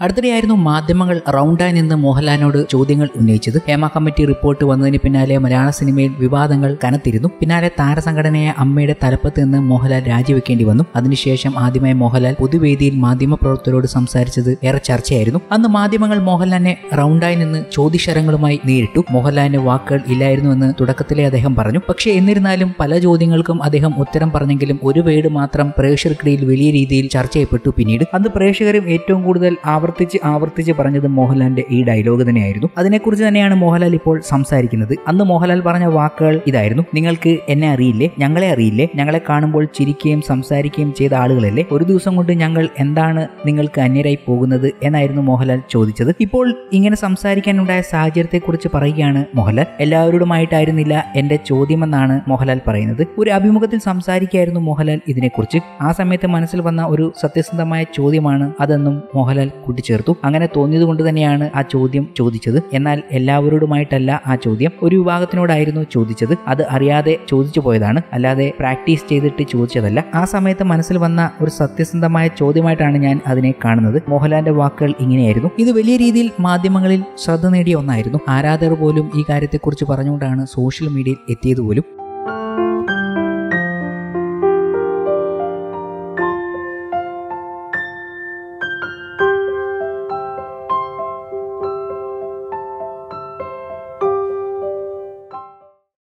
അടുത്തിടെയായിരുന്നു മാധ്യമങ്ങൾ റൗണ്ടായി നിന്ന് മോഹൻലാലിനോട് ചോദ്യങ്ങൾ ഉന്നയിച്ചത്. ഹേമ കമ്മിറ്റി റിപ്പോർട്ട് വന്നതിന് പിന്നാലെ മലയാള സിനിമയിൽ വിവാദങ്ങൾ കനത്തിരുന്നു. പിന്നാലെ താരസംഘടനയായ അമ്മയുടെ തലപ്പത്ത് നിന്ന് മോഹൻലാൽ രാജിവെക്കേണ്ടി വന്നു. അതിനുശേഷം ആദ്യമായി മോഹൻലാൽ പൊതുവേദിയിൽ മാധ്യമപ്രവർത്തകരോട് സംസാരിച്ചത് ഏറെ ചർച്ചയായിരുന്നു. അന്ന് മാധ്യമങ്ങൾ മോഹൻലാലിനെ റൗണ്ടായി നിന്ന് ചോദ്യശരങ്ങളുമായി നേരിട്ടു. മോഹൻലാലിന്റെ വാക്കുകൾ ഇല്ലായിരുന്നുവെന്ന് തുടക്കത്തിലെ അദ്ദേഹം പറഞ്ഞു. പക്ഷേ എന്നിരുന്നാലും പല ചോദ്യങ്ങൾക്കും അദ്ദേഹം ഉത്തരം പറഞ്ഞെങ്കിലും ഒരു വേട് മാത്രം പ്രേക്ഷകർക്കിടയിൽ വലിയ രീതിയിൽ ചർച്ച ചെയ്യപ്പെട്ടു പിന്നീട്. അന്ന് പ്രേക്ഷകരും ഏറ്റവും കൂടുതൽ ആവർത്തിച്ച് ആവർത്തിച്ച് പറഞ്ഞത് മോഹൻലാലിന്റെ ഈ ഡയലോഗ് തന്നെയായിരുന്നു. അതിനെക്കുറിച്ച് തന്നെയാണ് മോഹൻലാൽ ഇപ്പോൾ സംസാരിക്കുന്നത്. അന്ന് മോഹൻലാൽ പറഞ്ഞ വാക്കുകൾ ഇതായിരുന്നു. നിങ്ങൾക്ക് എന്നെ അറിയില്ലേ? ഞങ്ങളെ അറിയില്ലേ? ഞങ്ങളെ കാണുമ്പോൾ ചിരിക്കുകയും സംസാരിക്കുകയും ചെയ്ത ആളുകളല്ലേ? ഒരു ദിവസം കൊണ്ട് ഞങ്ങൾ എന്താണ് നിങ്ങൾക്ക് അന്യരായി പോകുന്നത് എന്നായിരുന്നു മോഹൻലാൽ ചോദിച്ചത്. ഇപ്പോൾ ഇങ്ങനെ സംസാരിക്കാനുണ്ടായ സാഹചര്യത്തെക്കുറിച്ച് പറയുകയാണ് മോഹൻലാൽ. എല്ലാവരോടുമായിട്ടായിരുന്നില്ല എന്റെ ചോദ്യമെന്നാണ് മോഹൻലാൽ പറയുന്നത്. ഒരു അഭിമുഖത്തിൽ സംസാരിക്കായിരുന്നു മോഹൻലാൽ ഇതിനെക്കുറിച്ച്. ആ സമയത്ത് മനസ്സിൽ വന്ന ഒരു സത്യസന്ധമായ ചോദ്യമാണ് അതെന്നും മോഹൻലാൽ കൂട്ടിച്ചേർത്തു. അങ്ങനെ തോന്നിയതുകൊണ്ട് തന്നെയാണ് ആ ചോദ്യം ചോദിച്ചത്. എന്നാൽ എല്ലാവരോടുമായിട്ടല്ല ആ ചോദ്യം ഒരു വിഭാഗത്തിനോടായിരുന്നു ചോദിച്ചത്. അത് അറിയാതെ ചോദിച്ചു പോയതാണ്. അല്ലാതെ പ്രാക്ടീസ് ചെയ്തിട്ട് ചോദിച്ചതല്ല. ആ സമയത്ത് മനസ്സിൽ വന്ന ഒരു സത്യസന്ധമായ ചോദ്യമായിട്ടാണ് ഞാൻ അതിനെ കാണുന്നത്. മോഹൻലാലിന്റെ വാക്കുകൾ ഇങ്ങനെയായിരുന്നു. ഇത് വലിയ രീതിയിൽ മാധ്യമങ്ങളിൽ ശ്രദ്ധ നേടിയ ഒന്നായിരുന്നു. ആരാധകർ പോലും ഈ കാര്യത്തെക്കുറിച്ച് പറഞ്ഞുകൊണ്ടാണ് സോഷ്യൽ മീഡിയയിൽ എത്തിയത് പോലും.